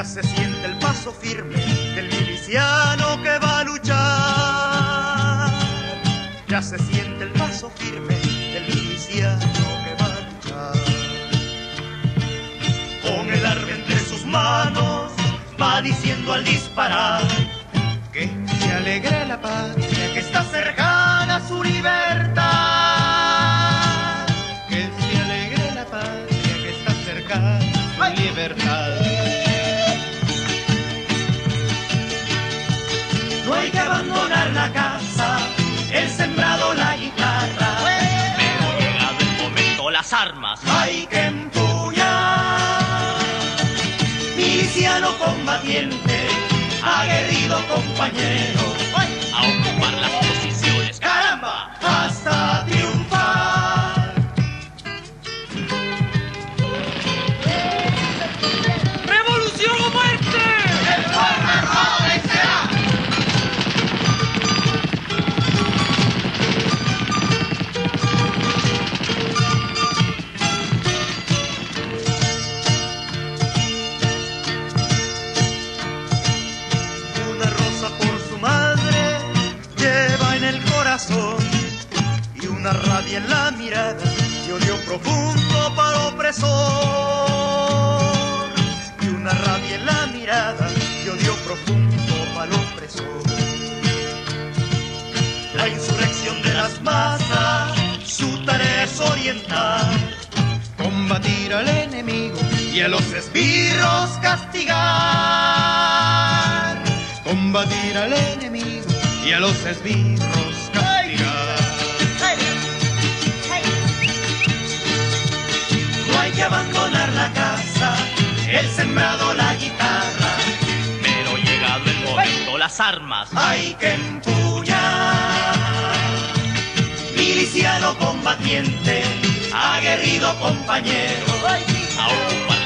Ya se siente el paso firme del miliciano que va a luchar. Ya se siente el paso firme del miliciano que va a luchar. Con el arma entre sus manos va diciendo al disparar que se alegre la patria que está cercana a su libertad. Que se alegre la patria que está cercana hay que abandonar la casa, el sembrado, la guitarra. Pero llegado el momento, las armas. Hay que empuñar. Miliciano combatiente, aguerrido compañero. Y una rabia en la mirada y odio profundo para opresor. Y una rabia en la mirada y odio profundo para opresor. La insurrección de las masas, su tarea es orientar, combatir al enemigo y a los esbirros castigar. Combatir al enemigo y a los esbirros sembrado, la guitarra. Pero llegado el momento, las armas. Hay que empuñar. Miliciano combatiente, aguerrido compañero. A ocupar